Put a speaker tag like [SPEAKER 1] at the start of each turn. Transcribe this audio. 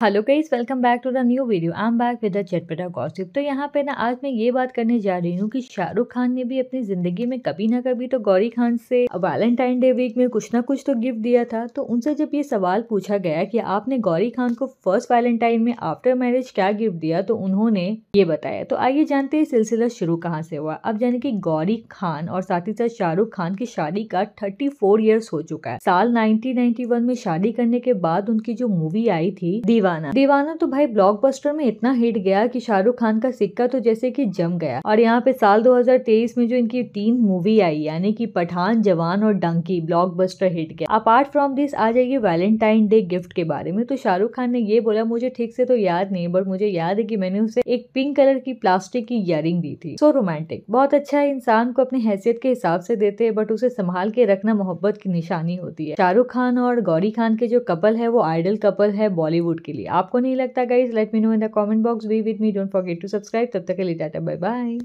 [SPEAKER 1] Hello guys welcome back to the new video I am back with the चटपटा gossip तो यहाँ पे ना आज मैं ये बात करने जा रही हूँ कि शाहरुख खान ने भी अपनी ज़िंदगी में कभी ना कभी तो गौरी खान से वैलेंटाइन डे वीक में कुछ ना कुछ तो गिफ्ट दिया था। तो उनसे जब ये सवाल पूछा गया कि आपने गौरी खान को फ़र्स्ट वैलेंटाइन में आफ्टर मैरिज क्या गिफ्ट दिया तो उन्होंने ये बताया। तो आइए जानते हैं सिलसिला शुरू कहाँ से हुआ। अब जाने की गौरी खान और साथ ही साथ शाहरुख खान की शादी का थर्टी फोर हो चुका है। साल नाइनटीन में शादी करने के बाद उनकी जो मूवी आई थी दीवाना। दीवाना तो भाई ब्लॉकबस्टर में इतना हिट गया कि शाहरुख खान का सिक्का तो जैसे कि जम गया। और यहाँ पे साल 2023 में जो इनकी तीन मूवी आई, यानी कि पठान, जवान और डंकी ब्लॉकबस्टर हिट गया। अपार्ट फ्रॉम दिस आ जाइए वैलेंटाइन डे गिफ्ट के बारे में। तो शाहरुख खान ने ये बोला, मुझे ठीक से तो याद नहीं बट मुझे याद है कि मैंने उसे एक पिंक कलर की प्लास्टिक की इयरिंग दी थी। सो रोमांटिक बहुत अच्छा है, इंसान को अपनी हैसियत के हिसाब से देते हैं बट उसे संभाल के रखना मोहब्बत की निशानी होती है। शाहरुख खान और गौरी खान के जो कपल है, वो आइडल कपल है बॉलीवुड के लिए। आपको नहीं लगता guys let me know in the comment box we with me don't forget to subscribe तब तक के लिए टाटा बाय बाय